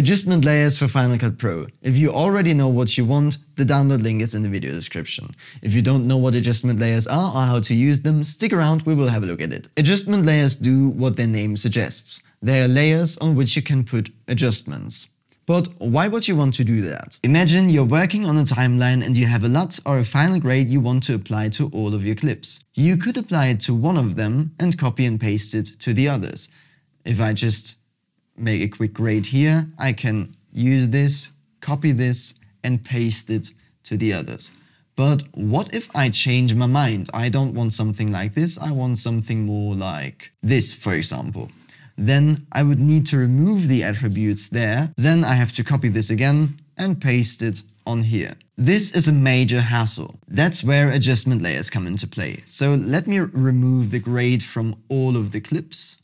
Adjustment layers for Final Cut Pro. If you already know what you want, the download link is in the video description. If you don't know what adjustment layers are or how to use them, stick around, we will have a look at it. Adjustment layers do what their name suggests. They are layers on which you can put adjustments. But why would you want to do that? Imagine you're working on a timeline and you have a LUT or a final grade you want to apply to all of your clips. You could apply it to one of them and copy and paste it to the others. If I just make a quick grade here. I can use this, copy this, and paste it to the others. But what if I change my mind? I don't want something like this, I want something more like this, for example. Then I would need to remove the attributes there, then I have to copy this again and paste it on here. This is a major hassle. That's where adjustment layers come into play. So let me remove the grade from all of the clips,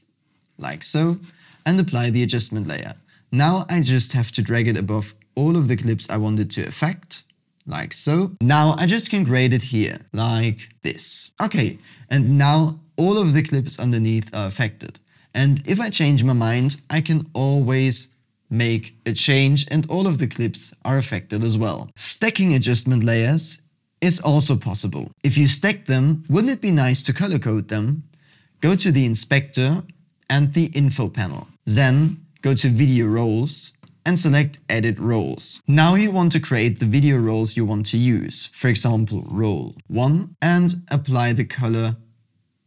like so, and apply the adjustment layer. Now I just have to drag it above all of the clips I wanted to affect, like so. Now I just can grade it here, like this. Okay, and now all of the clips underneath are affected. And if I change my mind, I can always make a change and all of the clips are affected as well. Stacking adjustment layers is also possible. If you stack them, wouldn't it be nice to color code them? Go to the inspector and the info panel. Then go to video roles and select edit roles. Now you want to create the video roles you want to use. For example, role 1 and apply the color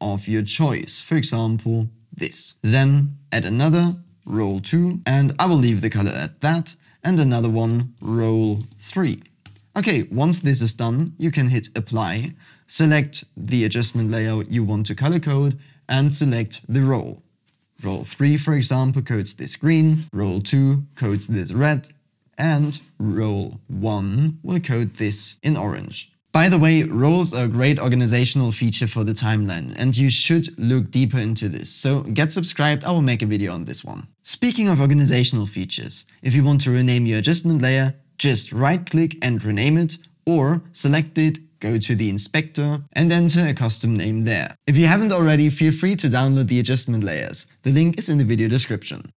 of your choice. For example, this. Then add another role 2 and I will leave the color at that and another one role 3. Okay, once this is done, you can hit apply, select the adjustment layer you want to color code and select the role. Role 3, for example, codes this green, role 2 codes this red, and role 1 will code this in orange. By the way, roles are a great organizational feature for the timeline, and you should look deeper into this, so get subscribed, I will make a video on this one. Speaking of organizational features, if you want to rename your adjustment layer, just right click and rename it, or select it go to the inspector and enter a custom name there. If you haven't already, feel free to download the adjustment layers. The link is in the video description.